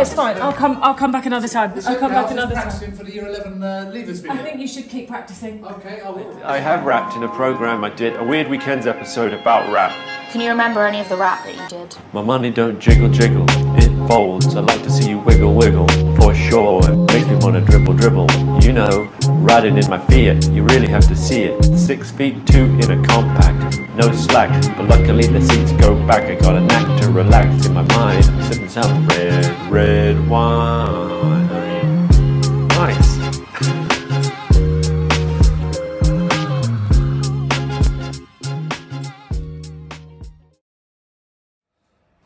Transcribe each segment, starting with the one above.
it's fine. I'll come. I'll come back another time. I'll come back another time. for the Year 11 uh, Leavers video. I think you should keep practicing. Okay, I will. I have rapped in a program I did, a Weird Weekends episode about rap. Can you remember any of the rap that you did? My money don't jiggle jiggle, it folds. I like to see you wiggle wiggle, for sure. It makes me wanna dribble dribble. You know, riding in my Fiat, you really have to see it. Six feet two in a compact, no slack. But luckily the seats go back. I got a knack to relax in my mind. I'm sipping some red, red wine. Nice.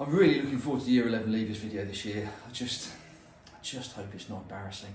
I'm really looking forward to the Year 11 Leavers video this year. I just, I just hope it's not embarrassing.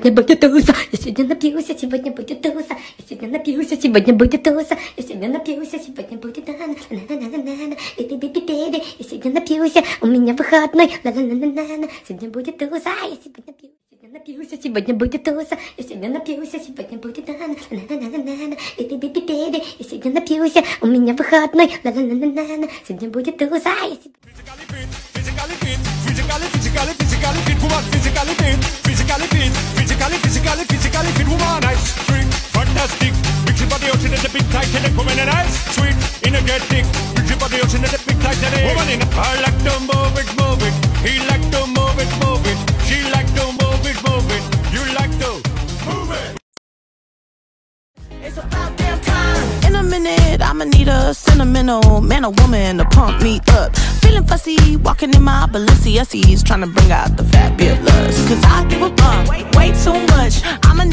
Сегодня будет туса, я сегодня напьюся, сегодня будет туса, я сегодня напьюся, сегодня будет туса, я сегодня напьюся, сегодня будет на на на на на на на я сегодня напьюся, у меня выходной, ла ла ла ла ла сегодня будет туса, я сегодня. Сегодня напьюся, сегодня будет туса, я сегодня напьюся, сегодня будет на на на на на на на я сегодня напьюся, у меня выходной, ла ла ла ла ла сегодня будет туса, я сегодня Physically fit, physically, physically, physically fit. Physically fit, physically fit, physically, physically, physically woman. Nice, sweet, fantastic. Big ship on the ocean and the big Titanic woman. And nice, sweet, energetic. Big ship on the ocean and the big Titanic woman. In I like to move it, move it. He like to move it, move it. She like to move it, move it. You like to move it. It's about damn time. In a minute, I'ma need a sentimental man or woman to pump me up. Feeling fussy, walking in my Balenciagas, trying to bring out the fabulous. Cause I give a fuck way, way too much. I'ma need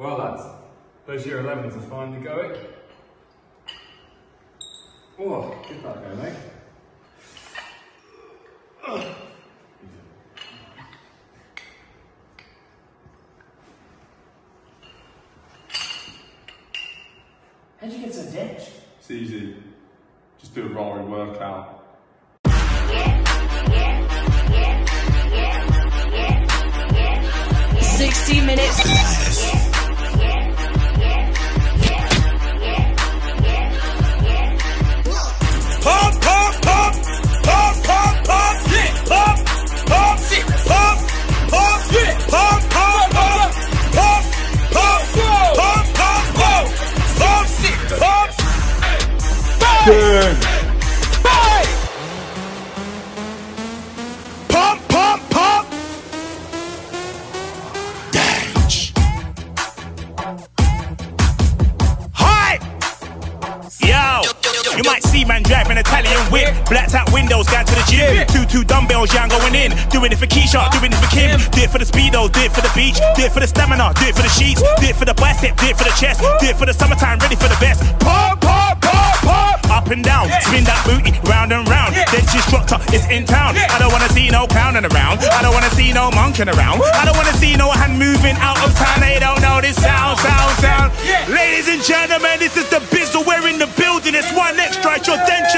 Well, lads, those year 11s are finally going. Oh, give that a go, mate. How'd you get so dense? It's easy. Just do a rolling workout. Sixty minutes. Blacked out windows, down to the gym. Yeah. Two two dumbbells, yeah, I'm going in. Doing it for Keisha, doing it for Kim. Do it for the speedo, do it for the beach, do it for the stamina, do it for the sheets, do it for the bicep, do it for the chest, do it for the summertime, ready for the best. Pop, pop, pop, pop. Up and down, yeah. spin that booty round and round. Yeah. Then she's dropped her, it's in town. Yeah. I don't wanna see no clowning around. I don't wanna see no monkeying around. I don't wanna see no hand moving out of town. They don't know this sound, sound, sound. Ladies and gentlemen, this is the bizzle. We're in the building. It's one extra. Your dental.